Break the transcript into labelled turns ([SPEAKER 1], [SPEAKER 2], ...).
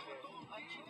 [SPEAKER 1] अच्छी